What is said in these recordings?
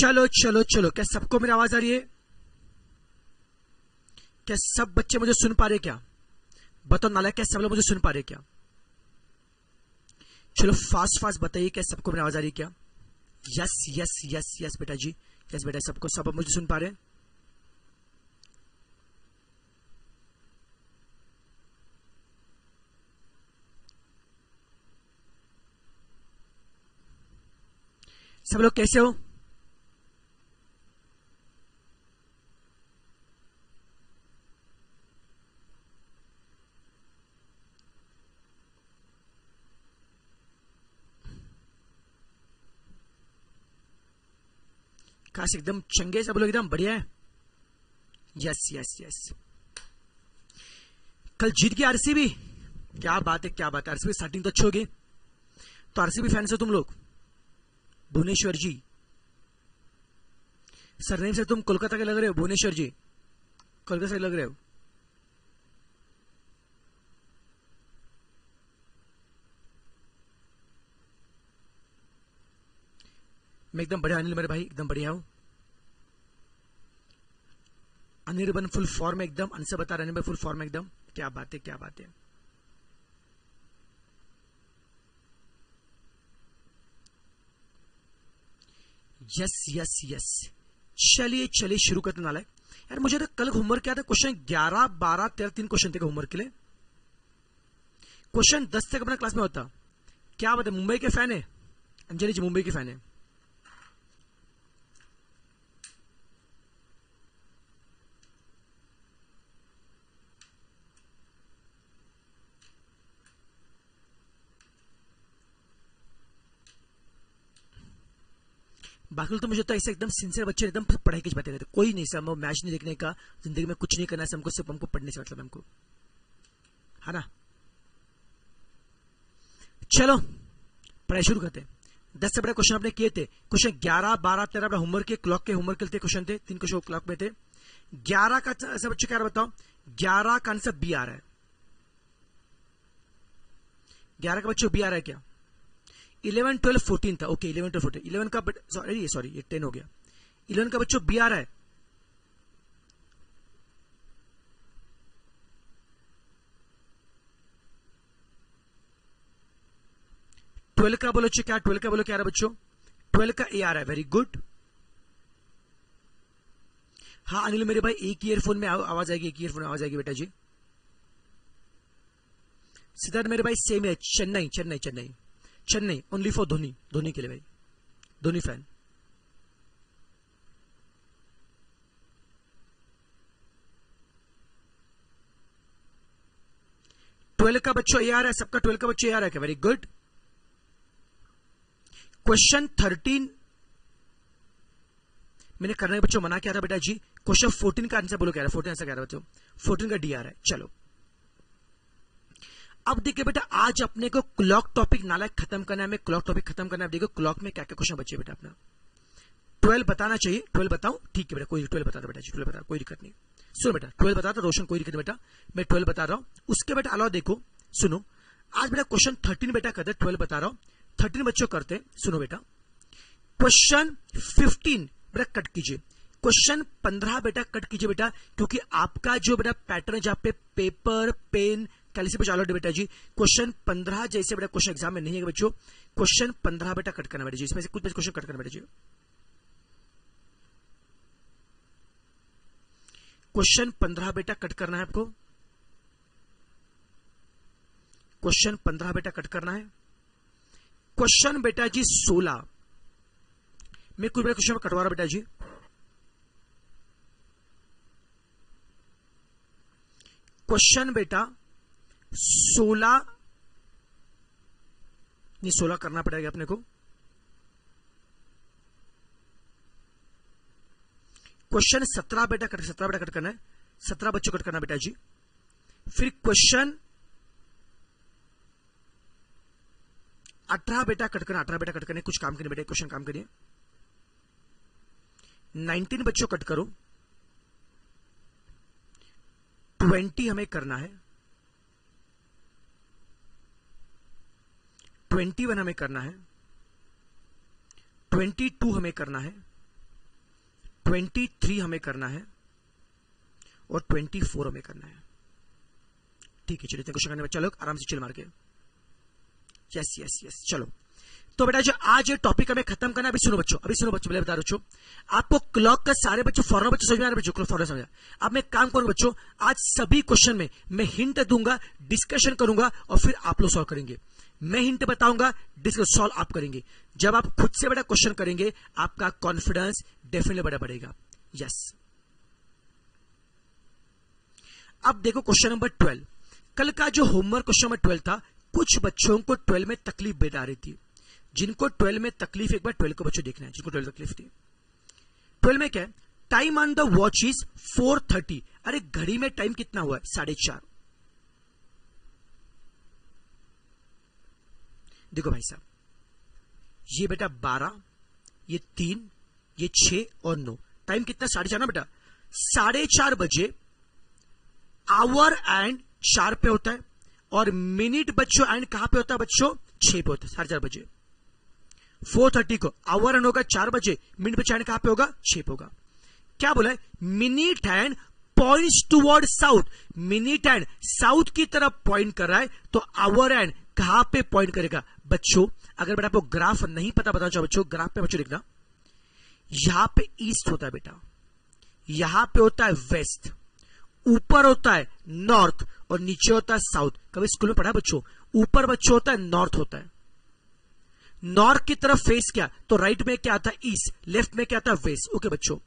चलो चलो चलो। क्या सबको मेरी आवाज़ आ रही है? क्या सब बच्चे मुझे सुन पा रहे क्या? बताओ नाला, क्या सब लोग मुझे सुन पा रहे क्या? चलो फास्ट फास्ट बताइए, क्या सबको मेरी आवाज़ आ रही क्या? यस यस यस यस बेटा जी यस बेटा, सबको, सब मुझे सुन पा रहे सब लोग कैसे हो? काश एकदम चंगे सब लोग एकदम बढ़िया है। यस यस यस कल जीत गया आरसीबी क्या बात है, क्या बात है। आरसीबी स्टार्टिंग तो अच्छी होगी तो आरसीबी फैंस हो तुम लोग? भुवनेश्वर जी। सरनेम से तुम कोलकाता के लग रहे हो, भुवनेश्वर जी। कोलकाता से लग रहे हो। मैं एकदम बढ़िया, अनिल मेरे भाई, एकदम बढ़िया हूँ। अनिर्बन फुल फॉर्म एकदम अनसे बता रहे फुल फॉर्म एकदम। क्या बात है, क्या बात है। यस यस यस चलिए चलिए, शुरू करते नाला। यार, मुझे तो कल होमवर्क क्या था? क्वेश्चन ग्यारह, बारह, तेरह, तीन क्वेश्चन थे होमवर्क के लिए। क्वेश्चन दस तक अपना क्लास में होता। क्या बता मुंबई के फ़ैन है? अंजलि जी, मुंबई के फ़ैन है। बाकी तो मुझे तो ऐसे एकदम सिंसियर बच्चे एकदम पढ़ाई की बातें करते कोई नहीं सर मैच नहीं देखने का, ज़िंदगी में कुछ नहीं करना है हमको सिर्फ़ हमको पढ़ने से मतलब हमको। है ना? चलो, पढ़ाई शुरू करते दस से बड़े क्वेश्चन आपने किए थे। क्वेश्चन ग्यारह, बारह, तेरह, अपने होमवर्क के क्लॉक के होमवर्क के क्वेश्चन थे। तीन क्वेश्चन क्लॉक में थे। ग्यारह का ऐसा बच्चे क्या बताओ? ग्यारह का आंसर बी आ रहा है। ग्यारह का बच्चों बी आ रहा है क्या? इलेवन, ट्वेल्व, फोर्टीन था। Okay eleven, twelve, fourteen. Eleven का सॉरी सॉरी ये टेन हो गया। इलेवन का बच्चों बी आ रहा है। ट्वेल्व का बोलो, क्या, ट्वेल्व का बोलो, क्या रहा बच्चों? ट्वेल्व का ए आ रहा है। वेरी गुड हाँ अनिल, मेरे भाई, एक ईयरफोन में आवाज़ आएगी, एक ईयरफोन में आवाज़ आएगी, बेटा जी। सिद्धार्थ, मेरे भाई सेम है। चेन्नई चेन्नई चेन्नई। चेन्नई ओनली फॉर धोनी धोनी के लिए भाई। धोनी फ़ैन ट्वेल्व का बच्चों ये आ रहा है, सबका ट्वेल्व का बच्चों ये आ रहा है वेरी गुड क्वेश्चन थर्टीन मैंने करने के बच्चों मना किया था बेटा जी। क्वेश्चन फोर्टीन का आंसर बोलो कह रहा है। फोर्टीन आंसर कह रहा है बच्चों। फोर्टीन का डी आ रहा है। चलो। अब देखिए बेटा, आज अपने को क्लॉक टॉपिक नालायक खत्म करना है, हमें क्लॉक टॉपिक खत्म करना है। देखो क्लॉक में क्या क्या क्वेश्चन बचे बेटा अपना। ट्वेल्व बताना चाहिए ट्वेल्व बताओ ठीक है बेटा, कोई ट्वेल्व बता दो बेटा ट्वेल्व बता कोई दिक्कत नहीं। सुनो बेटा ट्वेल्व बता दो, रोशन कोई दिक्कत बेटा। मैं ट्वेल्व बता रहा हूँ। उसके बेटा अलावा देखो, सुनो, आज बेटा क्वेश्चन थर्टीन बेटा करते ट्वेल्व बता रहा हूँ। थर्टीन बच्चों करते सुनो बेटा। क्वेश्चन फिफ्टीन बेटा कट कीजिए। क्वेश्चन पंद्रह बेटा कट कीजिए बेटा, क्योंकि आपका जो बेटा पैटर्न जहाँ पे पेपर पेन कैलिसी पे चालू बेटा जी, क्वेश्चन पंद्रह जैसे बेटा क्वेश्चन एग्ज़ाम में नहीं है बच्चों, क्वेश्चन पंद्रह बेटा कट करना बेटा जी, इसमें से कुछ क्वेश्चन कट करना बेटा जी। क्वेश्चन पंद्रह बेटा कट करना है आपको? क्वेश्चन पंद्रह बेटा कट करना है। क्वेश्चन बेटा जी सोलह। मैं कुछ बेटा क्वेश्चन कटवा रहा बेटा जी। क्वेश्चन बेटा सोलह, नहीं, सोलह करना पड़ेगा अपने को। क्वेश्चन सत्रह बेटा कट, सत्रह बेटा कट करना है। सत्रह बच्चों कट करना बेटा जी। फिर क्वेश्चन अठारह बेटा कट करना, अठारह बेटा कट करने कुछ काम करिए बेटा क्वेश्चन काम करिए। नाइनटीन बच्चों कट करो। ट्वेंटी हमें करना है। ट्वेंटी वन हमें करना है, ट्वेंटी टू हमें करना है, ट्वेंटी थ्री हमें करना है और ट्वेंटी फोर हमें करना है। ठीक है, चलिए क्वेश्चन करने में चलो, आराम से चिल मार के। यस यस यस चलो। तो बेटा जो आज ये टॉपिक हमें खत्म करना अभी सुनो बच्चों, अभी सुनो बच्चों, पहले बता बच्चों आपको क्लॉक का सारे बच्चों फॉरन बच्चों, समझ में आ रहे बच्चों फॉरन समझ अब मैं काम करूँगा बच्चों, आज सभी क्वेश्चन में मैं हिंट दूँगा डिस्कशन करूँगा और फिर आप लोग सॉल्व करेंगे। मैं हिंट बताऊँगा डिस्कस सॉल्व आप करेंगे। जब आप खुद से बड़ा क्वेश्चन करेंगे, आपका कॉन्फिडेंस डेफिनेटली बड़ा बढ़ेगा। Yes yes. अब देखो क्वेश्चन नंबर ट्वेल्व कल का जो होमवर्क क्वेश्चन नंबर ट्वेल्व था, कुछ बच्चों को ट्वेल्व में तकलीफ़ बेटा रही थी। जिनको ट्वेल्व में तकलीफ़, एक बार ट्वेल्व को बच्चों देखना है, जिनको ट्वेल्व तकलीफ़ थी। ट्वेल्व में क्या time on the watch is four thirty अरे, घड़ी में टाइम कितना हुआ है? साढ़े चार. देखो भाई साहब, ये बेटा बारह, ये तीन, ये छ और नौ। टाइम कितना? साढ़े चार ना बेटा? साढ़े चार बजे आवर एंड चार पे होता है और मिनट बच्चों एंड कहाँ पे होता है बच्चों? छह पे होता है, साढ़े चार बजे। फोर थर्टी को आवर एंड होगा चार बजे मिनट बच्चों एंड कहाँ पे होगा? छह पे होगा। क्या बोला है? Minute hand point toward south minute hand south की तरफ़ पॉइंट कर रहा है तो आवर एंड कहाँ पे पॉइंट करेगा? बच्चों, अगर बेटा आपको ग्राफ नहीं पता, बताना चाहो बच्चों, ग्राफ पे बच्चों देखना। यहाँ पे ईस्ट होता है बेटा। यहाँ पे होता है वेस्ट। ऊपर होता है नॉर्थ और नीचे होता है साउथ। कभी स्कूल में पढ़ा बच्चों? ऊपर बच्चों होता है नॉर्थ होता है। नॉर्थ की तरफ़ फेस क्या? तो राइट में क्या आता है ईस्ट लेफ़्ट में क्या आता है वेस्ट ओके बच्चों।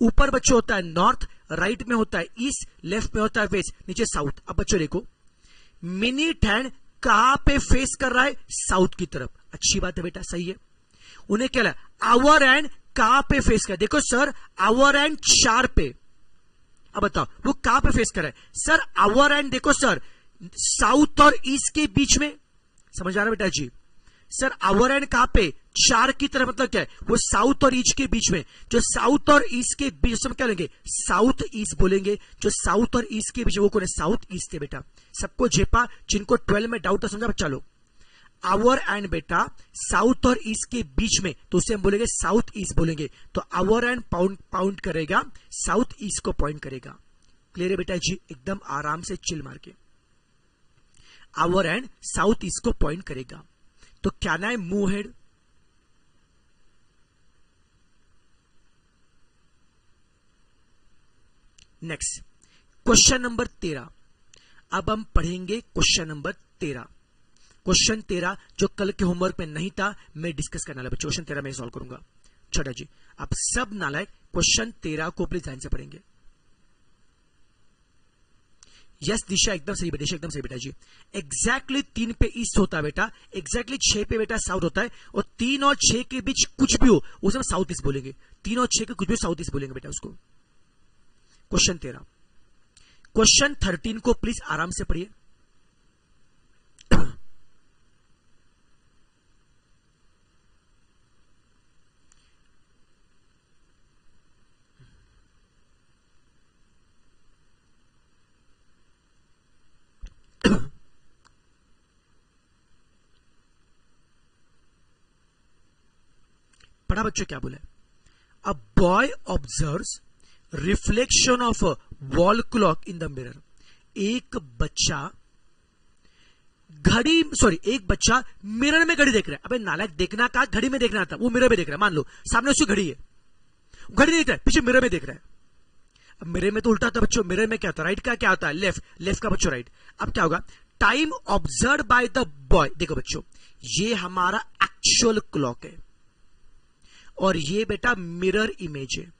ऊपर बच्चों होता है नॉर्थ राइट में होता है ईस्ट लेफ़्ट में होता है वेस्ट नीचे साउथ। अब बच्चों देखो। मिनी हैंड कहाँ पे फेस कर रहा है? साउथ की तरफ़। अच्छी बात है बेटा, सही है। उन्हें क्या आवर एंड कहाँ पे फेस कर देखो सर आवर एंड चार पे। अब बताओ, वो कहाँ पे फेस कर रहा है? सर आवर एंड देखो सर साउथ और ईस्ट के बीच में। समझ आ रहा है बेटा जी? सर आवर एंड कहाँ पे? चार की तरफ़ मतलब क्या है? वो साउथ और ईस्ट के बीच में। जो साउथ और ईस्ट के बीच क्या लेंगे साउथ ईस्ट बोलेंगे। जो साउथ और ईस्ट के बीच वो कौन है? साउथ ईस्ट है बेटा। सबको झेपा जिनको ट्वेल्व में डाउट समझा? बच्चा लो आवर एंड बेटा साउथ और ईस्ट के बीच में तो उसे हम बोलेंगे साउथ ईस्ट बोलेंगे। तो आवर एंड पाउंड पाउंड करेगा साउथ ईस्ट को पॉइंट करेगा। क्लियर है बेटा जी? एकदम आराम से चिल मार के। आवर एंड साउथ ईस्ट को पॉइंट करेगा। तो क्या ना है? Move ahead next question number तेरह। अब हम पढ़ेंगे क्वेश्चन नंबर तेरह। क्वेश्चन तेरह जो कल के होमवर्क में नहीं था, मैं डिस्कस करने वाला क्वेश्चन तेरह मैं सॉल्व करूँगा। छोटा जी, आप सब नालायक क्वेश्चन तेरह को प्लीज़ ध्यान से पढ़ेंगे। यस, दिशा एकदम सही बेटा एकदम सही बेटा जी। एग्जैक्टली तीन पे ईस्ट होता है बेटा एग्जैक्टली छह पे बेटा साउथ होता है, और तीन और छह के बीच कुछ भी हो उसे हम साउथ ईस्ट बोलेंगे। तीन और छह के कुछ भी साउथ ईस्ट बोलेंगे बेटा उसको। क्वेश्चन तेरह। क्वेश्चन थर्टीन को प्लीज़ आराम से पढ़िए। पढ़ा बच्चों क्या बोले? A boy observe reflection of wall clock in the mirror एक बच्चा घड़ी सॉरी एक बच्चा मिरर में घड़ी देख रहा है। अबे नालायक देखना का घड़ी में देखना था। वो मिरर में देख रहा है। मान लो, सामने उसकी घड़ी है। घड़ी देख रहा है, पीछे मिरर में देख रहा है। अब मिरर में तो उल्टा था बच्चों। मिरर में क्या होता है राइट का क्या होता है? लेफ़्ट लेफ़्ट का बच्चों राइट अब क्या होगा? Time observe by the boy देखो बच्चों, ये हमारा एक्चुअल क्लॉक है। और ये बेटा मिरर इमेज है।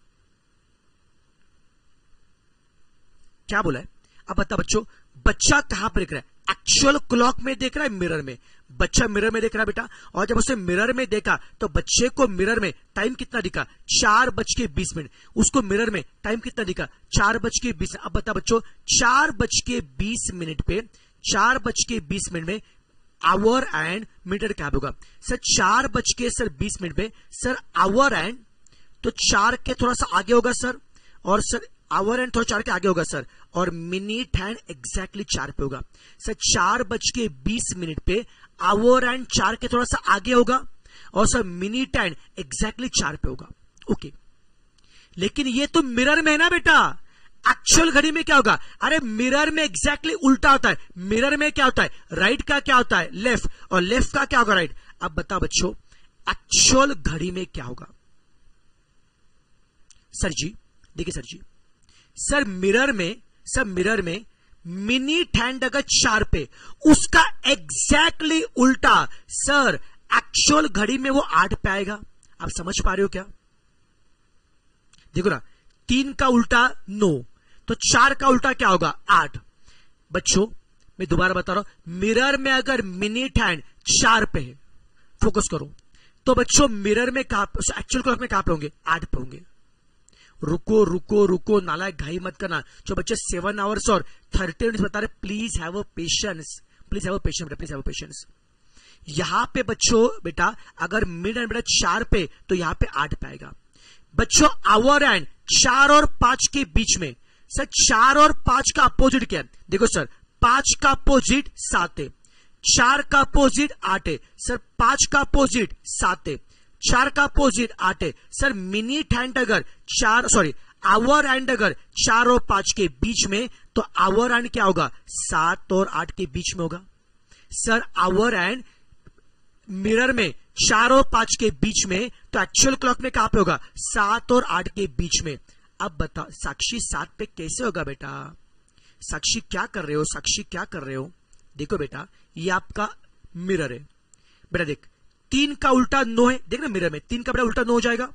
क्या बोला है? अब बता बच्चों, बच्चा कहाँ पर देख रहा है? एक्चुअल क्लॉक में देख रहा है मिरर में। बच्चा मिरर में देख रहा है बेटा। और जब उसे मिरर में देखा तो बच्चे को मिरर में टाइम कितना दिखा? चार बज के बीस मिनट। उसको मिरर में टाइम कितना दिखा? चार बज के बीस। अब बता बच्चों, चार बज के बीस मिनट पे, चार बज के बीस मिनट में आवर एंड मीटर क्या होगा? सर, चार बज के सर बीस मिनट पे, सर आवर एंड तो चार के थोड़ा सा आगे होगा, सर। और सर आवर एंड थोड़ा चार के आगे होगा, सर। और मिनट हैंड एग्जैक्टली चार पे होगा। सर, चार बज के बीस मिनट पे आवर एंड चार के थोड़ा सा आगे होगा और सर, मिनट एंड एग्जैक्टली चार पे होगा। ओके लेकिन ये तो मिरर में है ना बेटा? एक्चुअल घड़ी में क्या होगा? अरे मिरर में एग्जैक्टली उल्टा होता है। मिरर में क्या होता है? राइट का क्या होता है? लेफ़्ट और लेफ़्ट का क्या होगा राइट अब बताओ बच्चों एक्चुअल घड़ी में क्या होगा? सर जी, देखिए सर जी। सर मिरर में सर मिरर में मिनी हैंड अगर चार पे उसका एग्जैक्टली exactly उल्टा सर एक्चुअल घड़ी में वो आठ पे आएगा। आप समझ पा रहे हो क्या? देखो ना, तीन का उल्टा नौ तो चार का उल्टा क्या होगा? आठ। बच्चों, मैं दोबारा बता रहा हूँ मिरर में अगर मिनिट हैंड चार पे है फोकस करो। तो बच्चों मिरर में कहा एक्चुअल क्लॉक में कहा पे होंगे? आठ पे होंगे। रुको रुको रुको, नालायक घाई मत करना। जो बच्चे सेवन आवर्स और थर्टी मिनट बता रहे please have a patience please have a patience please have a patience यहाँ पे बच्चों, बेटा, अगर मिड एंड बेटा चार पे तो यहाँ पे आठ पे आएगा। बच्चों आवर एंड चार और पाँच के बीच में, सर, चार और पाँच का अपोजिट क्या है? देखो, सर, पाँच का अपोजिट सात है, चार का अपोजिट आठ है, सर, पाँच का अपोजिट सात है। चार का अपोजिट आठ है। सर, मिनिट एंड अगर चार सॉरी आवर एंड अगर चार और पाँच के बीच में तो आवर एंड क्या होगा? सात और आठ के बीच में होगा। सर आवर एंड मिरर में चार और पाँच के बीच में तो एक्चुअल क्लॉक में कहाँ पे होगा? सात और आठ के बीच में। अब बता साक्षी सात पे कैसे होगा बेटा? साक्षी क्या कर रहे हो? साक्षी क्या कर रहे हो? देखो बेटा, ये आपका मिरर है। बेटा देख तीन का उल्टा नौ है। देख ना मिरर में, तीन का बेटा उल्टा नौ हो जाएगा।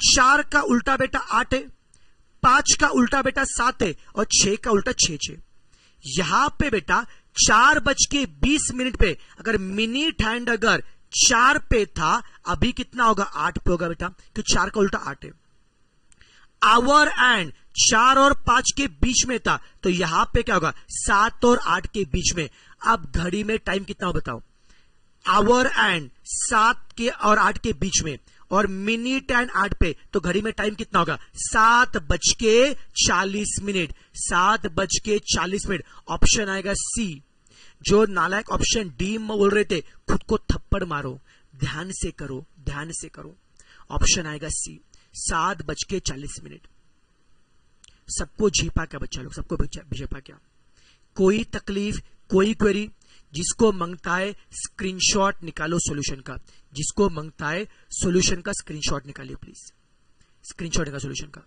चार का उल्टा बेटा आठ है। पाँच का उल्टा बेटा सात है और छह का उल्टा छह छह। यहाँ पे बेटा चार बज के बीस मिनट पे अगर मिनिट हैंड अगर चार पे था, अभी कितना होगा? आठ पे होगा बेटा तो चार का उल्टा आठ है। आवर एंड चार और पाँच के बीच में था तो यहाँ पे क्या होगा? सात और आठ के बीच में। अब घड़ी में टाइम कितना हो बताओ? आवर एंड सात के और आठ के बीच में और मिनिट एंड आठ पे तो घड़ी में टाइम कितना होगा? सात बज के चालीस मिनट। सात बज के चालीस मिनट। ऑप्शन आएगा सी जो नालायक ऑप्शन डी में बोल रहे थे, खुद को थप्पड़ मारो। ध्यान से करो, ध्यान से करो। ऑप्शन आएगा सी सात बज के चालीस मिनट। सबको झीपा क्या बच्चा लोग? सबको झीपा क्या? कोई तकलीफ़, कोई क्वेरी जिसको मंगता है स्क्रीनशॉट निकालो सॉल्यूशन का। जिसको मंगता है सॉल्यूशन का स्क्रीनशॉट निकालिए प्लीज़ स्क्रीनशॉट का सॉल्यूशन का।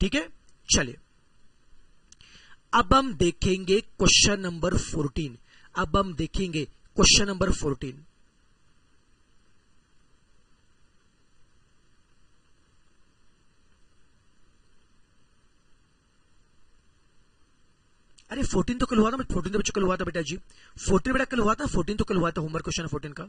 ठीक है? चलिए। अब हम देखेंगे क्वेश्चन नंबर फोर्टीन अब हम देखेंगे क्वेश्चन नंबर फोर्टीन अरे फोर्टीन तो कल हुआ था फोर्टीन तो बच्चों कल हुआ था बेटा जी। फोर्टीन बेटा कल हुआ था फोर्टीन तो कल हुआ था होमवर्क क्वेश्चन फोर्टीन का।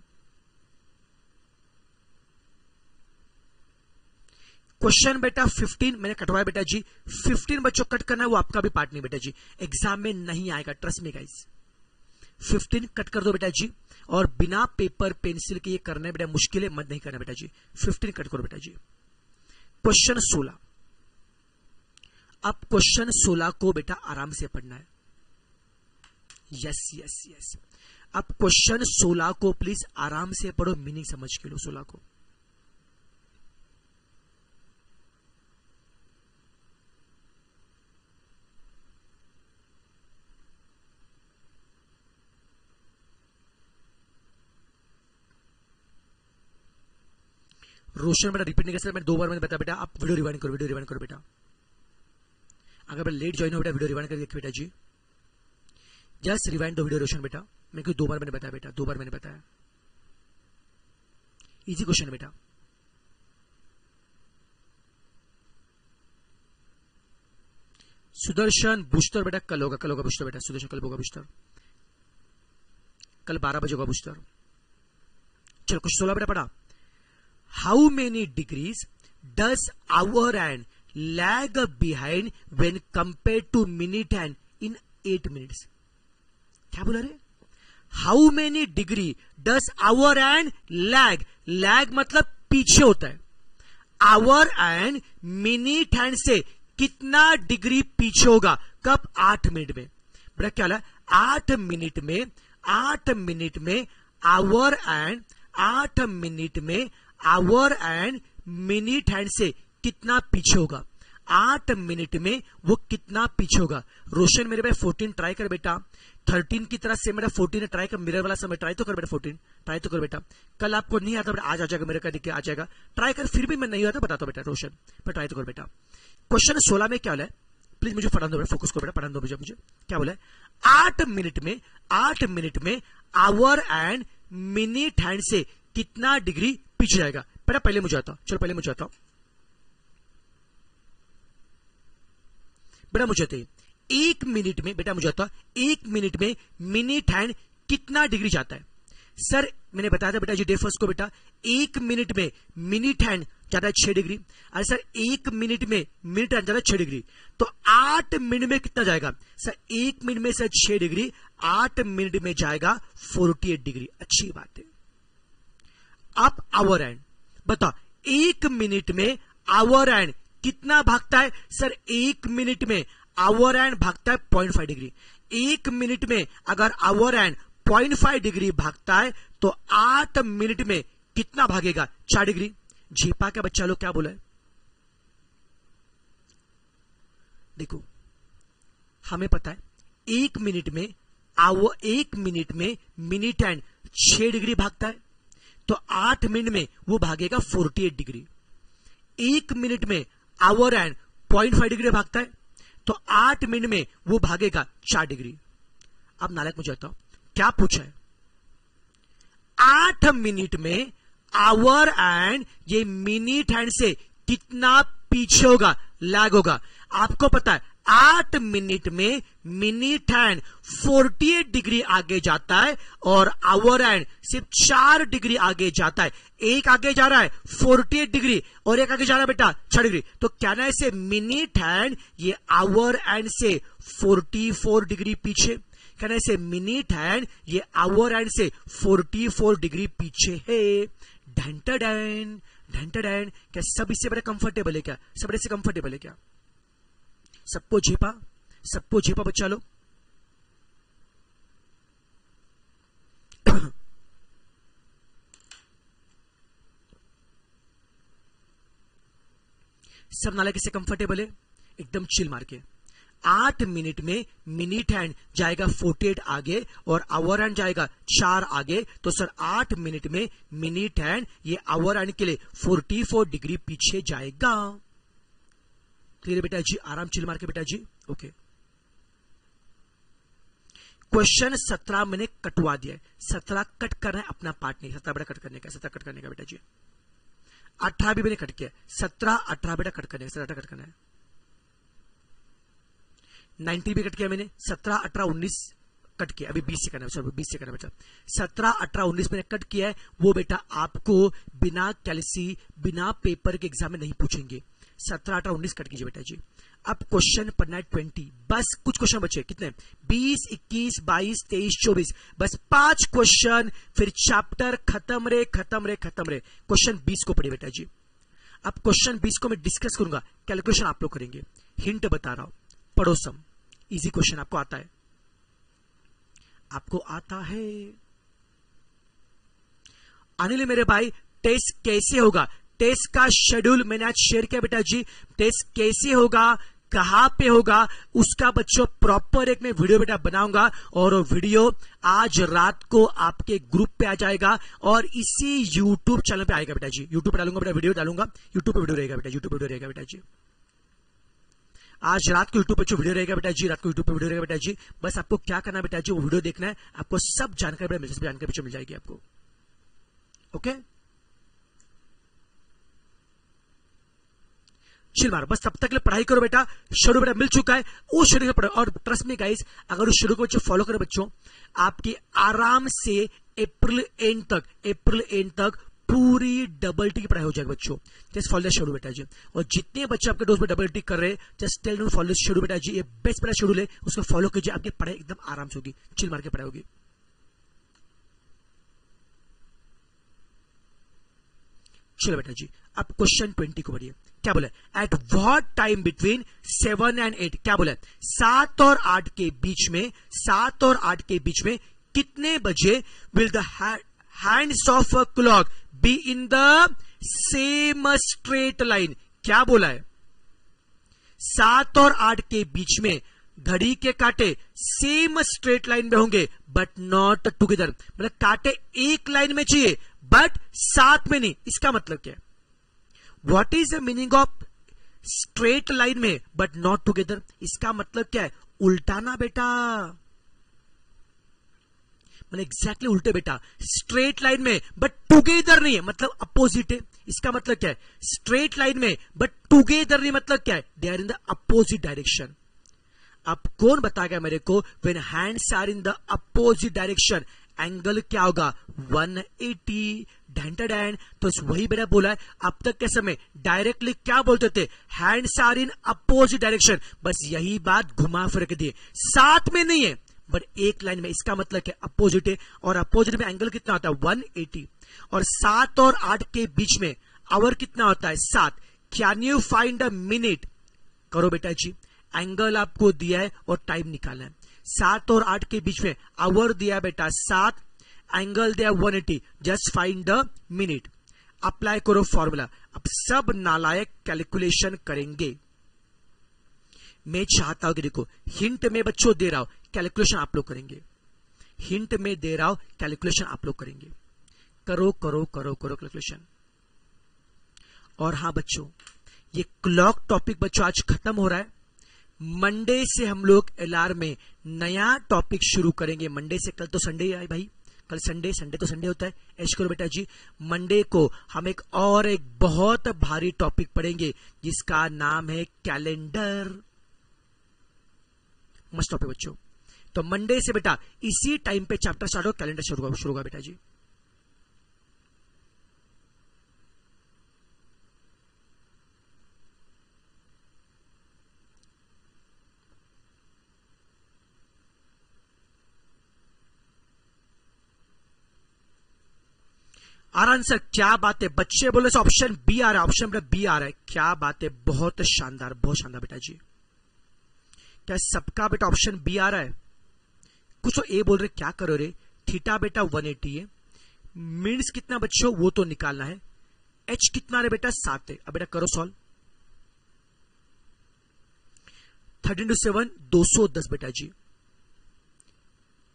क्वेश्चन बेटा 15 मैंने कटवाया बेटा जी। 15 बच्चों कट करना है, वो आपका भी पार्ट नहीं बेटा जी। एग्ज़ाम में नहीं आएगा ट्रस्ट में गाइस 15 कट कर दो बेटा जी। और बिना पेपर पेंसिल के ये करना है बेटा, मुश्किल है, मत नहीं करना बेटा जी। 15 कट करो बेटा जी। क्वेश्चन 16 अब क्वेश्चन 16 को बेटा आराम से पढ़ना है। यस यस यस अब क्वेश्चन 16 को प्लीज़ आराम से पढ़ो मीनिंग समझ के लो 16 को। रोशन बेटा रिपीट नहीं कर सकता, मैं दो बार मैंने बताया बेटा, आप वीडियो रिवाइंड करो वीडियो रिवाइंड करो बेटा। अगर मैं लेट ज्वाइन हो बेटा वीडियो रिवाइंड कर देख बेटा जी। जस्ट रिवाइंड दो वीडियो रोशन बेटा। मैं क्यों दो बार मैंने बताया बेटा, दो बार मैंने बताया। इजी क्वेश्चन है बेटा। सुदर्शन बुस्टर बेटा, कल होगा कल होगा बुस्टर बेटा। सुदर्शन, कल होगा बुस्टर। कल बारह बजे होगा बुस्टर। चलो कुछ सोलह बेटा पढ़ा। How many degrees does hour hand lag behind when compared to minute hand in 8 minutes. क्या बोला रे? How many degree does hour hand lag lag मतलब पीछे होता है। आवर एंड मिनिट हैंड से कितना डिग्री पीछे होगा? कब? आठ मिनट में। बड़ा क्या आठ मिनट में, आठ मिनट में आवर एंड आठ मिनट में आवर एंड मिनट हैंड से कितना पीछे होगा? आठ मिनट में वो कितना पीछे होगा? रोशन, मेरे भाई फोर्टीन ट्राई कर बेटा। थर्टीन की तरह से मेरा फोर्टीन ट्राई कर मिरर वाला समय ट्राई तो कर बेटा फोर्टीन ट्राई तो कर बेटा। कल आपको नहीं आता बेटा आज आ जाएगा मेरे का आ जाएगा। ट्राई कर, फिर भी मैं नहीं आता बताता बेटा, रोशन। पर ट्राई तो कर बेटा। क्वेश्चन सोलह में क्या है? प्लीज़ मुझे पढ़ा दो बेटा फोकस को बेटा पढ़ा दो मुझे मुझे। क्या बोला आठ मिनट में, आठ मिनट में आवर एंड मिनट हैंड से कितना डिग्री पीछे जाएगा? बेटा पहले मुझे आता चलो पहले मुझे आता बेटा मुझे एक मिनट में, बेटा मुझे एक मिनट में मिनट हैंड कितना डिग्री जाता है? सर, मैंने बताया था बेटा जी डे फ़र्स्ट को बेटा, एक मिनट में मिनट हैंड है छह डिग्री अरे सर, एक मिनट में मिनट हैंड है छह डिग्री। तो आठ मिनट में कितना जाएगा? सर, एक मिनट में सर छह डिग्री, आठ मिनट में जाएगा फोर्टी एट डिग्री। अच्छी बात है। अब आवर एंड बताओ एक मिनट में आवर एंड कितना भागता है? सर, एक मिनट में आवर एंड भागता है पॉइंट फाइव डिग्री एक मिनट में अगर hour hand point five degree भागता है तो आठ मिनट में कितना भागेगा? चार डिग्री झेपा के बच्चा लोग क्या बोला है? देखो, हमें पता है, एक मिनट में आवो, एक मिनट में मिनट एंड छह डिग्री भागता है तो आठ मिनट में वो भागेगा फोर्टी एट डिग्री एक मिनट में hour hand point five degree भागता है तो आठ मिनट में वो भागेगा चार डिग्री अब नालक मुझे बताओ, क्या पूछा है? आठ मिनट में आवर एंड ये मिनिट एंड से कितना पीछे होगा लैग होगा? आपको पता है आठ मिनट में मिनट हैंड 48 डिग्री आगे जाता है और आवर हैंड सिर्फ़ चार डिग्री आगे जाता है। एक आगे जा रहा है 48 डिग्री, और एक आगे जा रहा है बेटा छह डिग्री। तो क्या ना ऐसे मिनट हैंड ये आवर एंड से 44 डिग्री पीछे। कहना ऐसे मिनट हैंड ये आवर हैंड से 44 डिग्री पीछे है। ढंटडैन ढंटडैन क्या सब इससे बड़े कंफर्टेबल है क्या? सब इससे कंफर्टेबल है क्या? सबको झेपा सबको झेपा, बच्चा लोग। सब नाला किससे कंफर्टेबल है? एकदम चिल मार के। आठ मिनट में मिनट हैंड जाएगा फोर्टी एट आगे और आवर हैंड जाएगा चार आगे। तो सर, आठ मिनट में मिनट हैंड ये आवर हैंड के लिए फोर्टी फोर डिग्री पीछे जाएगा। क्लियर बेटा जी आराम चिल मार के बेटा जी ओके क्वेश्चन सत्रह मैंने कटवा दिया है। सत्रह कट करना है, अपना पार्ट नहीं। सत्रह बेटा कट करने का, सत्रह कट करने का बेटा जी अठारह भी मैंने कट किया सत्रह, अठारह बेटा कट करने का, सत्रह कट करना है। नाइनटी भी कट किया मैंने। सत्रह, अठारह, उन्नीस कट किया। अभी बीस से करना है बीस से करना बेटा सत्रह, अठारह, उन्नीस मैंने कट किया है। वो बेटा आपको बिना कैलसी बिना पेपर के एग्ज़ाम में नहीं पूछेंगे। सत्रह अठारह उन्नीस कट कीजिए बेटा जी। अब क्वेश्चन पढ़ना है ट्वेंटी बस कुछ क्वेश्चन बचे। कितने? बीस, इक्कीस, बाईस, तेईस, चौबीस। बस पाँच क्वेश्चन फिर चैप्टर खत्म रे खत्म रे खत्म रे। क्वेश्चन बीस को पढ़िए बेटा जी। अब क्वेश्चन बीस को मैं डिस्कस करूँगा। कैलकुलेशन आप लोग करेंगे। हिंट बता रहा हूँ। पड़ोसम इजी क्वेश्चन आपको आता है। आपको आता है। अनिल मेरे भाई टेस्ट कैसे होगा? टेस्ट का शेड्यूल मैंने आज शेयर किया बेटा जी। टेस्ट कैसे होगा, कहाँ पे होगा, उसका बच्चों प्रॉपर एक मैं वीडियो बेटा बनाऊँगा और वीडियो आज रात को आपके ग्रुप पे आ जाएगा और इसी यूट्यूब चैनल पे आएगा बेटा जी। यूट्यूब पे डालूँगा बेटा वीडियो डालूँगा। यूट्यूब पे वीडियो रहेगा बेटा यूट्यूब पे वीडियो रहेगा बेटा जी। आज रात को यूट्यूब पे जो वीडियो रहेगा बेटा जी, रात को यूट्यूब पे वीडियो रहेगा बेटा जी। बस आपको क्या करना बेटा जी, वो वीडियो देखना है। आपको सब जानकारी बेटा मिल जाएगी आपको। ओके चिल मारो। बस तब तक ले पढ़ाई करो बेटा। शुरू बेटा, मिल चुका है। वो शुरू से पढ़ो। और ट्रस्ट में गाइस अगर उस शुरू को बच्चों फॉलो करो बच्चों, आपकी आराम से अप्रैल एंड तक अप्रैल एंड तक पूरी डबल टी की पढ़ाई हो जाएगी बच्चों। जस्ट फॉलो शेड्यूल बेटा जी। और जितने बच्चे आपके दोस्त में डबल टी कर रहे हैं जस्ट टेल फॉलो शेड्यूल बेटा जी। ये बेस्ट बेटा शेड्यूल है, उसको फॉलो कीजिए, आपकी पढ़ाई एकदम आराम से होगी। चिल मार के पढ़ाई होगी। चलो बेटा जी। अब क्वेश्चन ट्वेंटी को बढ़िए। क्या बोले? At what time between seven and eight क्या बोले? सात और आठ के बीच में, सात और आठ के बीच में कितने बजे will the hands of a clock be in the same straight line क्या बोला है? सात और आठ के बीच में घड़ी के कांटे सेम स्ट्रेट लाइन में होंगे बट नॉट टुगेदर मतलब कांटे एक लाइन में चाहिए बट साथ में नहीं। इसका मतलब क्या है? What is the meaning of straight line में बट नॉट टुगेदर इसका मतलब क्या है? उल्टाना बेटा। मतलब एग्जैक्टली उल्टे बेटा। स्ट्रेट लाइन में बट टुगेदर नहीं है। मतलब अपोजिट है। इसका मतलब क्या है? स्ट्रेट लाइन में बट टुगेदर नहीं मतलब क्या है? They are in the opposite direction अब कौन बताएगा मेरे को? When hands are in the opposite direction angle क्या होगा? 180 एटी डेंटेड एंड तो वही मैंने बोला है। अब तक के समय डायरेक्टली क्या बोलते थे? Hands are in opposite direction बस यही बात घुमा फिर के दिए। साथ में नहीं है बट एक लाइन में। इसका मतलब क्या अपोजिट है और अपोजिट में एंगल कितना होता है? 180 और सात और आठ के बीच में आवर कितना होता है? सात। Can you find a minute करो बेटा जी। एंगल आपको दिया है और टाइम निकालना है। सात और आठ के बीच में आवर दिया बेटा, सात एंगल दिया one 180 just find the minute apply करो फॉर्मूला अब सब नालायक कैलकुलेशन करेंगे। मैं चाहता हूँ कि देखो हिंट में बच्चों दे रहा हूँ कैलकुलेशन आप लोग करेंगे। हिंट में दे रहा हूँ कैलकुलेशन आप लोग करेंगे। करो करो करो करो कैलकुलेशन और हाँ बच्चों, ये क्लॉक टॉपिक बच्चों आज खत्म हो रहा है। मंडे से हम लोग एलआर में नया टॉपिक शुरू करेंगे। मंडे से कल तो संडे आए भाई। कल संडे संडे तो संडे होता है। ऐश करो बेटा जी मंडे को हम एक और एक बहुत भारी टॉपिक पढ़ेंगे, जिसका नाम है कैलेंडर मस्त टॉपिक बच्चों। तो मंडे से बेटा इसी टाइम पे चैप्टर स्टार्ट हो कैलेंडर शुरू शुरू होगा बेटा जी। आराम सर क्या बात? है बच्चे बोले ऑप्शन बी आ रहा है ऑप्शन नंबर बी आ रहा है। क्या बात? है बहुत शानदार बहुत शानदार बेटा जी। क्या सबका बेटा ऑप्शन बी आ रहा है? कुछ तो ए बोल रहे, क्या करो रे? थीटा बेटा 180 है। मीन्स कितना बच्चों वो तो निकालना है। एच कितना रे बेटा? सात है। अब बेटा करो सॉल्व थर्टीन टू सेवन दो सौ दस बेटा जी।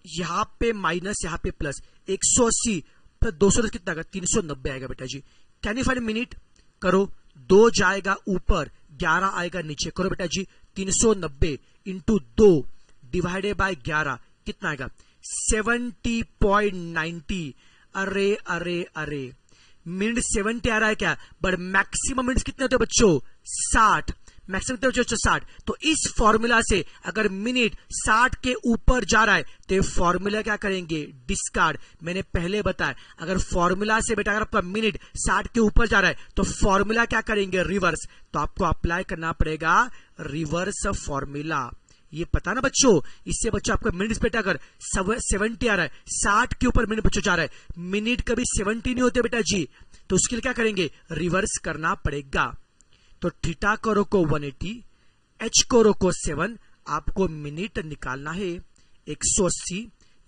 यहाँ पे माइनस यहाँ पे प्लस एक सौ अस्सी तो दो सौ कितना आएगा? तीन सौ नब्बे आएगा बेटा जी। कैन यू फाइंड मिनट करो। दो जाएगा ऊपर, ग्यारह आएगा नीचे। करो बेटा जी, तीन सौ नब्बे इंटू दो डिवाइडेड बाय ग्यारह, कितना आएगा? सेवेंटी पॉइंट नाइनटी अरे अरे अरे। मिनट सेवेंटी आ रहा है क्या? बट मैक्सिमम मिनट कितने होते बच्चों? साठ। मैक्सिमम बच्चों साठ। तो इस फॉर्मूला से अगर मिनट साठ के ऊपर जा रहा है तो फॉर्मूला क्या करेंगे? डिस्कार्ड मैंने पहले बताया, अगर फॉर्मूला से बेटा, अगर आपका मिनट साठ के ऊपर जा रहा है तो फॉर्मूला क्या करेंगे? रिवर्स तो आपको अप्लाई करना पड़ेगा रिवर्स फॉर्मूला ये पता ना बच्चों? इससे बच्चों, आपका मिनट बेटा, अगर सेवेंटी आ रहा है, साठ के ऊपर मिनट बच्चों जा रहा है मिनट कभी सेवेंटी नहीं होते बेटा जी तो उसके लिए क्या करेंगे? रिवर्स करना पड़ेगा। तो थीटा को रोको 180 एच को रोको 7 आपको मिनट निकालना है। 180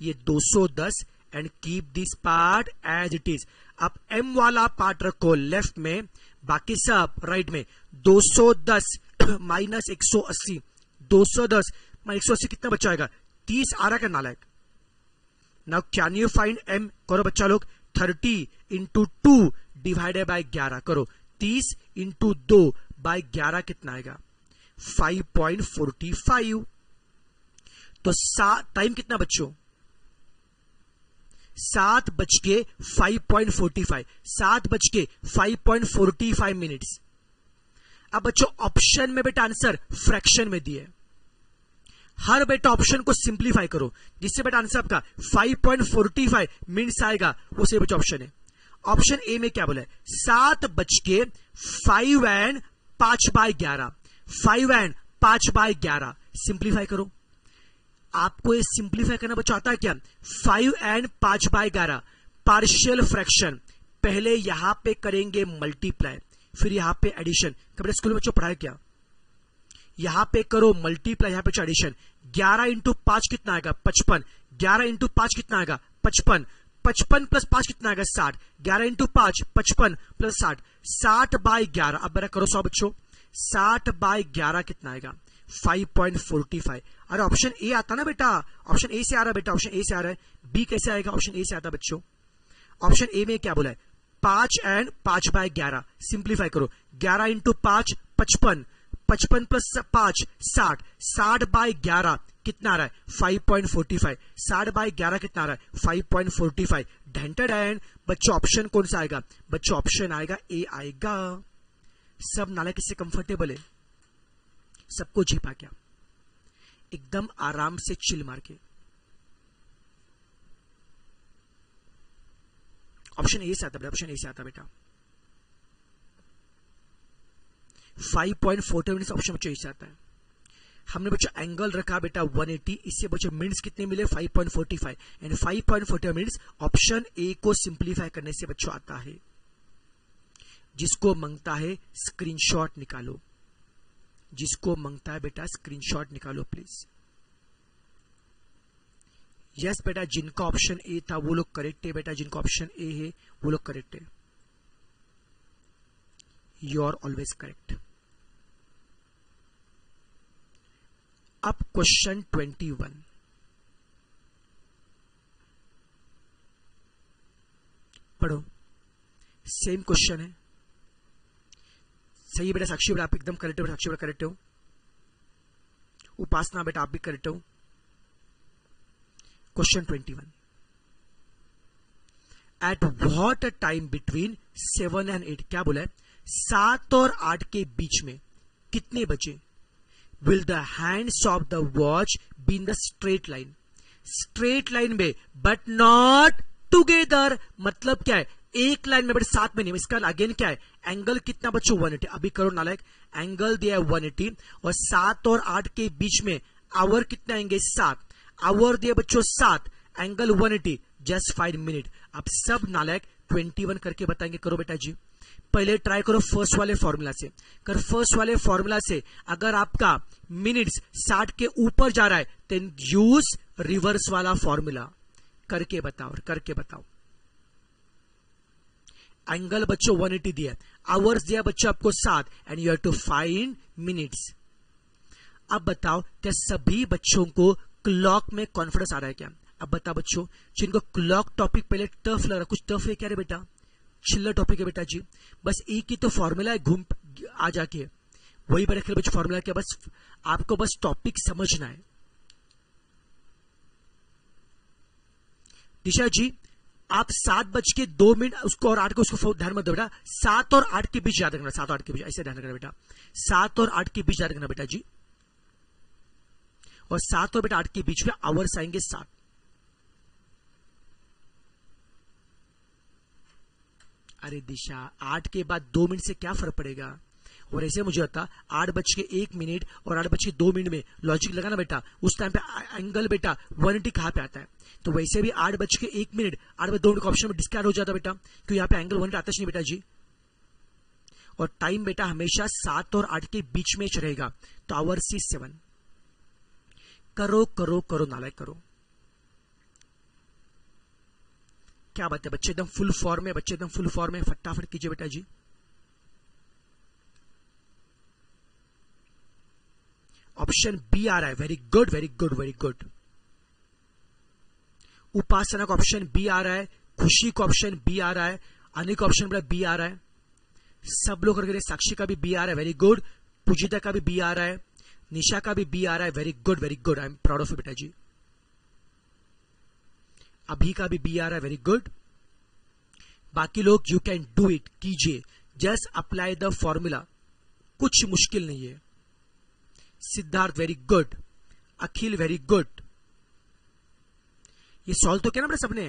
ये 210 and keep this part as it is अब एम वाला पार्ट रखो लेफ़्ट में, बाकी सब राइट में। 210 माइनस 180 210 माइनस 180 कितना बच्चा आएगा 30 आ रहा का नालायक? Now can you find M करो बच्चा लोग 30 इंटू टू डिवाइडेड बाय 11 करो। 30 इंटू दो बाय ग्यारह कितना आएगा? 5.45 तो टाइम कितना बच्चों? सात बज के फाइव पॉइंट फोर्टी फाइव सात बज के five point forty five minutes अब बच्चों ऑप्शन में बेटा आंसर फ्रैक्शन में दिए। हर बेटा ऑप्शन को सिंप्लीफाई करो। जिससे बेटा आंसर आपका 5.45 मिनट्स आएगा वो से बच्चा ऑप्शन है। ऑप्शन ए में क्या बोला है? सात बज के फाइव एंड पाँच बाय ग्यारह। फाइव एंड पाँच बाय ग्यारह। सिंप्लीफाई करो। आपको ये सिंप्लीफाई करना बच्चा आता है क्या? फाइव एंड पाँच बाय ग्यारह। पार्शियल फ्रैक्शन पहले यहाँ पे करेंगे मल्टीप्लाई फिर यहाँ पे एडिशन कभी स्कूल में बच्चों पढ़ाया क्या? यहाँ पे करो मल्टीप्लाई यहाँ पे एडिशन ग्यारह इंटू पाँच कितना आएगा? पचपन। ग्यारह इंटू पाँच कितना आएगा? पचपन। पचपन प्लस पाँच कितना आएगा? साठ। ग्यारह इंटू पाँच, पचपन प्लस साठ। साठ बाई ग्यारह। अब मेरा करो सौ बच्चों। साठ बाई ग्यारह कितना आएगा? फाइव पॉइंट फोर्टी फाइव अरे ऑप्शन ए आता ना बेटा? ऑप्शन ए से आ रहा है बेटा। ऑप्शन ए से आ रहा है। बी कैसे आएगा? ऑप्शन ए से आता बच्चों। ऑप्शन ए में क्या बोला है? पाँच एंड पाँच बाय ग्यारह। सिंप्लीफाई करो। ग्यारह इंटू पाँच, पचपन। पचपन प्लस पाँच, साठ। साठ बाय ग्यारह। कितना आ रहा है? फाइव पॉइंट फोर्टी फाइव साठ बाय ग्यारह कितना आ रहा है? फाइव पॉइंट फोर्टी फाइव ढेंटेड एंड बच्चों ऑप्शन कौन सा आएगा? बच्चों ऑप्शन आएगा ए आएगा। सब नाला किससे कंफर्टेबल है? सबको झेपा क्या? एकदम आराम से चिल मार के। ऑप्शन ए से आता बेटा ऑप्शन ए से आता बेटा। Five point forty minutes option बच्चों ए से आता है। हमने बच्चों एंगल रखा बेटा 180 इससे बच्चों मिनट्स कितने मिले? 5.45 एंड 5.40 मिनट्स ऑप्शन ए को सिंप्लीफाई करने से बच्चों आता है। जिसको माँगता है स्क्रीनशॉट निकालो। जिसको माँगता है बेटा स्क्रीनशॉट निकालो प्लीज़ यस yes, बेटा जिनका ऑप्शन ए था वो लोग करेक्ट है बेटा। जिनका ऑप्शन ए है वो लोग करेक्ट है। यू आर ऑलवेज करेक्ट अब क्वेश्चन ट्वेंटी वन पढ़ो। सेम क्वेश्चन है। सही बेटा, साक्षी बेटा, आप एकदम करेक्ट हो, साक्षी बेटा करेक्ट हो। उपासना बेटा, आप भी करेक्ट हो। Question twenty one at what time between seven and eight क्या बोला है? सात और आठ के बीच में कितने बजे? Will the hands of the watch be in the straight line straight line में बट नॉट टूगेदर मतलब क्या है? एक लाइन में बट साथ में नहीं इसका अगेन क्या है? एंगल कितना बच्चों? 180 अभी करो नालायक। एंगल दिया है 180 और सात और आठ के बीच में आवर कितने आएँगे? सात। आवर दिया बच्चों, सात। एंगल 180 जस्ट फाइव मिनट अब सब नालायक 21 करके बताएँगे। करो बेटा जी। पहले ट्राई करो फ़र्स्ट वाले फॉर्मूला से। कर फ़र्स्ट वाले फॉर्मूला से अगर आपका मिनट्स साठ के ऊपर जा रहा है देन यूज़ रिवर्स वाला फॉर्मूला करके बताओ करके बताओ। एंगल बच्चों 180 दिया आवर्स दिया बच्चों आपको सात and you have to find minutes अब बताओ, क्या सभी बच्चों को क्लॉक में कॉन्फिडेंस आ रहा है क्या? अब बताओ बच्चों, जिनको क्लॉक टॉपिक पहले टफ लग रहा कुछ टफ है क्या रे बेटा? चिल्लर टॉपिक है बेटा जी बस एक ही तो फॉर्मूला है, घूम आ जाके। वही पर बच्चों फॉर्मूला क्या, बस आपको बस टॉपिक समझना है। दिशा जी, आप सात बज के दो मिनट, उसको और आठ को उसको ध्यान मत दो बेटा। सात और आठ के बीच याद रखना, सात और आठ के बीच, ऐसे ध्यान रखना बेटा। सात और आठ के बीच याद रखना बेटा जी। और सात और बेटा आठ के बीच में आवर्स आएँगे सात। अरे दिशा, आठ के बाद दो मिनट से क्या फ़र्क पड़ेगा? और ऐसे मुझे होता आठ बज के एक मिनट और आठ बज के दो मिनट में लॉजिक लगा ना बेटा, उस टाइम पे एंगल बेटा वन एटी कहाँ पे आता है? तो वैसे भी आठ बज के एक मिनट, आठ बज दो मिनट का ऑप्शन में डिस्कार्ड हो जाता बेटा, क्यों यहाँ पे एंगल वन आता नहीं बेटा जी? और टाइम बेटा हमेशा सात और आठ के बीच में रहेगा तो आवर सी सेवन करो करो करो, नालायक करो। क्या बात है? बच्चे एकदम फुल फॉर्म है, बच्चे एकदम फुल फॉर्म है। फटाफट कीजिए बेटा जी। ऑप्शन बी आ रहा है। Very good very good very good Upasana का ऑप्शन बी आ रहा है। खुशी का ऑप्शन बी आ रहा है। अनिक ऑप्शन बी आ रहा है। सब लोग करके साक्षी का भी बी आ रहा है वेरी गुड पूजिता का भी बी आ रहा है। निशा का भी बी आ रहा है। Very good very good I am proud of बेटा जी। अभी का भी बी आ रहा है वेरी गुड बाकी लोग यू कैन डू इट कीजिए. जस्ट अप्लाई द फॉर्मूला कुछ मुश्किल नहीं है. Siddharth very good Akhil very good ये सॉल्व तो क्या ना सबने?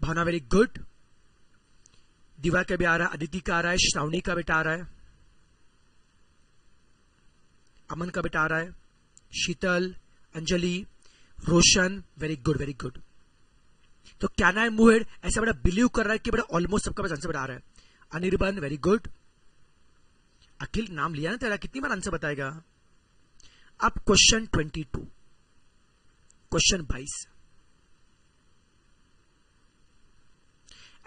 भावना वेरी गुड दिवा का भी आ रहा है, अदिति का आ रहा है, श्रावणी का बेटा आ रहा है. अमन का बेटा आ रहा है. Sheetal, Anjali, Roshan very good very good तो क्या ना है मुहेड ऐसा बड़ा बिलीव कर रहा है कि बड़ा ऑलमोस्ट सबका आंसर बता रहा है। अनिर्बन वेरी गुड अखिल, नाम लिया ना तेरा, कितनी बार आंसर बताएगा? अब क्वेश्चन ट्वेंटी टू क्वेश्चन बाईस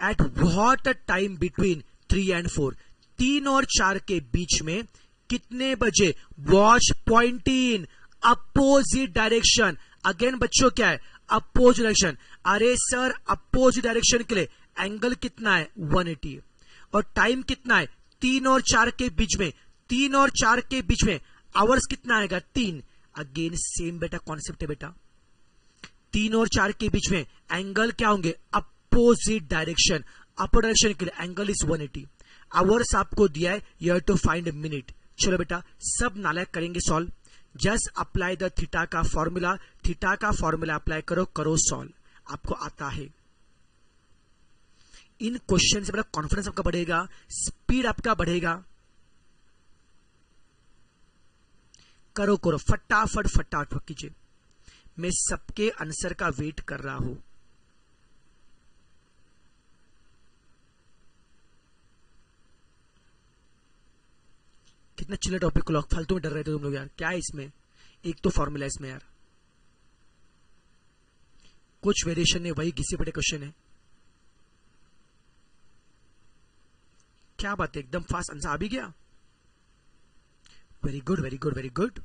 at what time between three and four तीन और चार के बीच में कितने बजे? Watch pointing opposite direction. Again बच्चों, क्या है? Oppose direction. अरे सर, अपोजिट डायरेक्शन के लिए एंगल कितना है? 180 और टाइम कितना है? तीन और चार के बीच में। तीन और चार के बीच में। आवर्स कितना आएगा? तीन। अगेन सेम बेटा कॉन्सेप्ट है बेटा। तीन और चार के बीच में एंगल क्या होंगे? अपोजिट डायरेक्शन अपर डायरेक्शन के लिए एंगल इज़ 180 आवर्स आपको दिया है you have to find minute चलो बेटा, सब नालायक करेंगे solve just apply the theta का फॉर्मूला थीटा का फॉर्मूला अप्लाई करो करो सॉल्व आपको आता है। इन क्वेश्चन से बड़ा कॉन्फिडेंस आपका बढ़ेगा स्पीड आपका बढ़ेगा। करो करो, फटाफट फटाफट कीजिए। मैं सबके आंसर का वेट कर रहा हूँ। कितना चिल्ला टॉपिक को लॉक फालतू में डर रहे थे तुम लोग यार। क्या है इसमें? एक तो फॉर्मूला है इसमें यार। कुछ वेरिएशन है, वही घिसे पड़े क्वेश्चन है। क्या बात है? एकदम फास्ट आंसर आ भी गया? Very good very good very good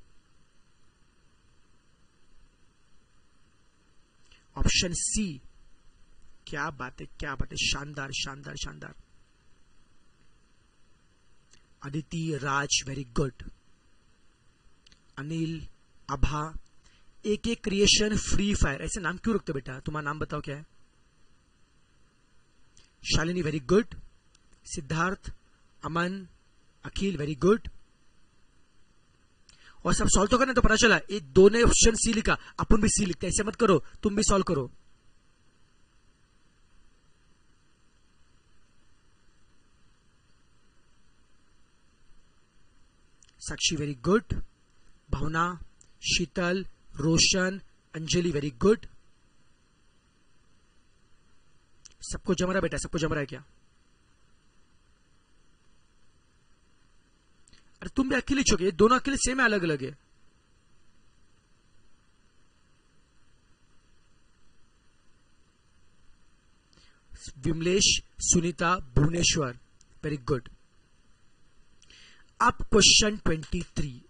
option C क्या बात है, क्या बात है? शानदार शानदार शानदार। अदिति राज वेरी गुड अनिल अभा एक एक क्रिएशन फ्री फायर ऐसे नाम क्यों रखते बेटा? तुम्हारा नाम बताओ क्या है? Shalini very good Siddharth Aman Akhil very good और सब सॉल्व तो करना तो पता चला एक दो ने ऑप्शन सी लिखा, अपन भी सी लिखते ऐसे मत करो, तुम भी सॉल्व करो। Sakshi very good Bhavna Sheetal Roshan Anjali very good सबको जम रहा बेटा, सबको जम रहा है क्या? अरे तुम भी अकेले चुके दोनों अकेले सेम है अलग अलग है। विमलेश, सुनीता, भुवनेश्वर वेरी गुड अब question twenty three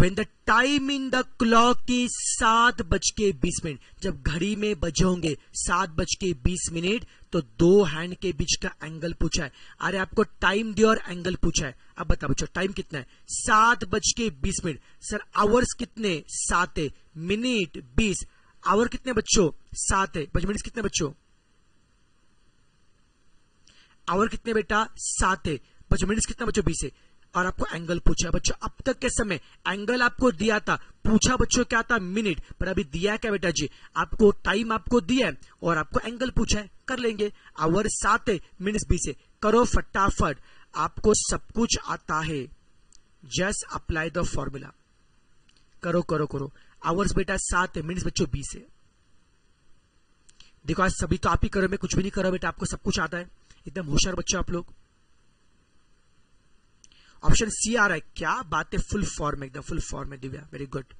when the time in the clock is सात बज के बीस मिनट, जब घड़ी में बजे होंगे सात बज के बीस मिनट तो दो हैंड के बीच का एंगल पूछा है। अरे, आपको टाइम दिया और एंगल पूछा है। अब बता बच्चों टाइम कितना है? सात बज के बीस मिनट। सर आवर्स कितने? सात है। मिनट बीस। आवर कितने बच्चों? सात है। कितने बच्चों? आवर कितने बेटा? सात है बच्चों मिनट्स कितना? बच्चों, बीस है और आपको एंगल पूछा बच्चों, अब तक के समय एंगल आपको दिया था। पूछा बच्चों क्या था? मिनट पर अभी दिया क्या बेटा जी? आपको टाइम आपको दिया है और आपको एंगल पूछा है। कर लेंगे। आवर सात है मिनट्स बीस है करो फटाफट। आपको सब कुछ आता है। जस्ट अप्लाई द फॉर्मूला करो करो करो। आवर्स बेटा सात है मिनट्स बच्चों, बीस है देखो, आज सभी तो आप ही करो। मैं कुछ भी नहीं करो बेटा। आपको सब कुछ आता है। एकदम होशियार बच्चा आप लोग। ऑप्शन सी आ रहा है, क्या बात है फुल फॉर्म एकदम फुल फॉर्म है दिव्या वेरी गुड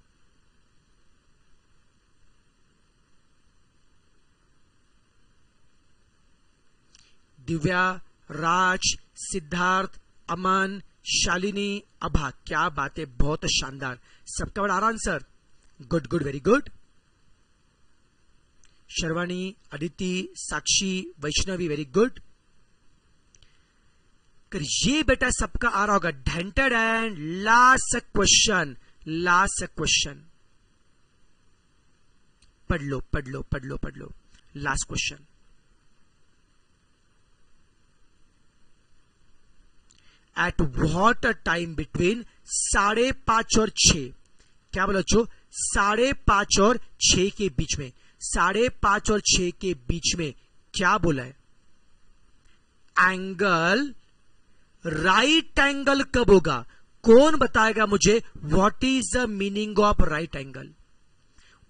दिव्या, राज, सिद्धार्थ, अमन, शालिनी, अभा, क्या बात है बहुत शानदार। सबका बड़ा answer good good very good Sharvani Aditi, Sakshi, Vaishnavi very good ये बेटा सबका आ रहा होगा ढेंटेड and last question last question. पढ़ लो पढ़ लो पढ़ लो पढ़ लो। Last question. At what time between साढ़े पाँच और छ क्या बोला बच्चों? साढ़े पाँच और छ के बीच में। साढ़े पाँच और छ के बीच में क्या बोला है? एंगल राइट एंगल कब होगा? कौन बताएगा मुझे what is the meaning of right angle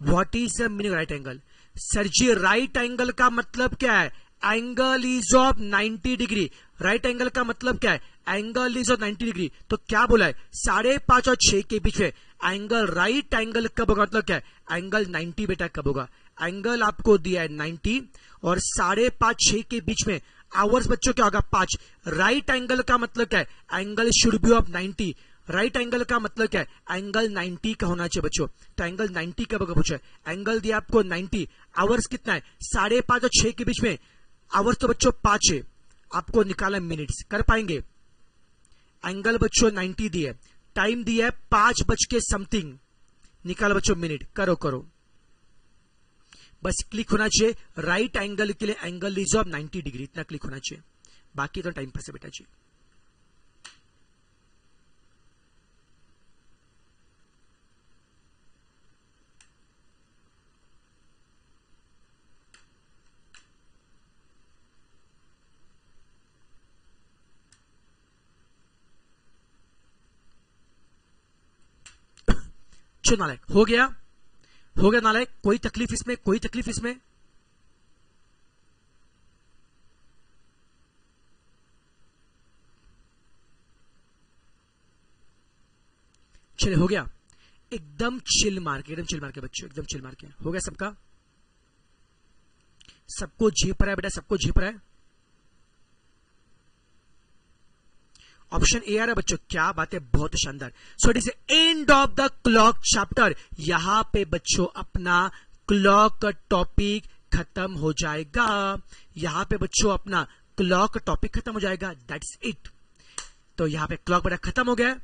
what is the meaning right angle sir ji right angle का मतलब क्या है? Angle is of 90 degree right angle का मतलब क्या है? एंगल इज़ ऑफ़ 90 डिग्री तो क्या बोला है? साढ़े पाँच और छह के बीच में एंगल राइट एंगल कब होगा? मतलब क्या है? एंगल 90 बेटा कब होगा? एंगल आपको दिया है 90 और साढ़े पाँच छह के बीच में आवर्स बच्चों क्या होगा पाँच। राइट एंगल का मतलब क्या है? Angle should be of 90 right angle का मतलब क्या है? एंगल 90 का होना चाहिए बच्चों। तो एंगल 90 कब होगा पूछा। एंगल दिया आपको 90 आवर्स कितना है? साढ़े पाँच और छह के बीच में। आवर्स तो बच्चों पाँच है। आपको निकाला मिनट्स कर पाएँगे? एंगल बच्चों 90 दिया टाइम दिया है पाँच बज के समथिंग निकाला बच्चों मिनट करो करो। बस क्लिक होना चाहिए। राइट एंगल के लिए एंगल लीजिए आप 90 डिग्री इतना क्लिक होना चाहिए। बाकी तो टाइम पास है बेटा जी। नालायक हो गया। हो गया नालायक? कोई तकलीफ़ इसमें? कोई तकलीफ़ इसमें? चले, हो गया। एकदम चिल मार के, एकदम चिल मार के बच्चों, एकदम चिल मार के। हो गया सबका? सबको झेप रहा है बेटा, सबको झेप रहा है। ऑप्शन ए आ रहा है, बच्चों, क्या बात है, बहुत शानदार। So it is end of the clock chapter यहाँ पे बच्चों, अपना क्लॉक टॉपिक खत्म हो जाएगा। यहाँ पे बच्चों, अपना क्लॉक टॉपिक खत्म हो जाएगा। दैट्स इट तो यहाँ पे क्लॉक बेटा खत्म हो गया।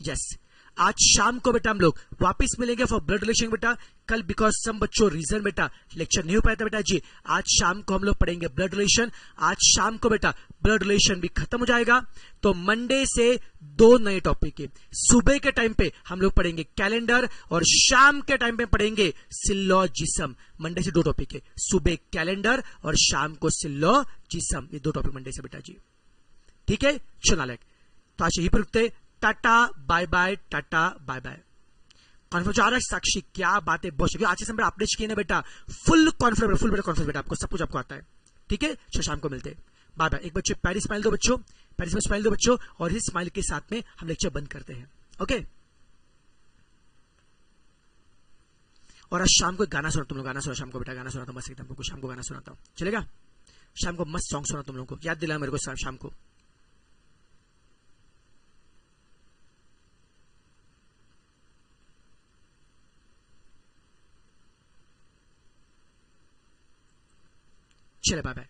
Yes yes. आज शाम को बेटा हम लोग वापस मिलेंगे फॉर ब्लड रिलेशन बेटा। कल बिकॉज़ सम बच्चों रीजन बेटा लेक्चर नहीं हो पाया था बेटा जी। आज शाम को हम लोग पढ़ेंगे ब्लड रिलेशन आज शाम को बेटा ब्लड रिलेशन भी खत्म हो जाएगा। तो मंडे से दो नए टॉपिक है सुबह के टाइम पे हम लोग पढ़ेंगे कैलेंडर और शाम के टाइम पे पढ़ेंगे सिल्लोजिसम मंडे से दो टॉपिक है सुबह कैलेंडर और शाम को सिल्लोजिसम ये दो टॉपिक मंडे से बेटा जी। ठीक है? चलो तो आज यही पर रुकते। Tata bye bye tata bye bye आ रहा है, साक्षी, क्या बात? है बहुत आज से समय आपने किए ना बेटा? फुल कॉन्फिडेंस फुल बेटा कॉन्फिडेंस बेटा। आपको सब कुछ आपको आता है। ठीक है? शाम को मिलते। हैं बाय बाय एक बच्चे पैरिस स्माइल दो बच्चों पैरिस में स्माइल दो बच्चों, और इस स्माइल के साथ में हम लेक्चर बंद करते हैं ओके और आज शाम को गाना सुना तुम लोग गाना सुना शाम को बेटा गाना सुना मस्त एकदम शाम को गाना सुनाता हूँ, चलेगा? शाम को मस्त सॉन्ग सुना तुम लोगों को, याद दिला मेरे को शाम को। चले बाय बाय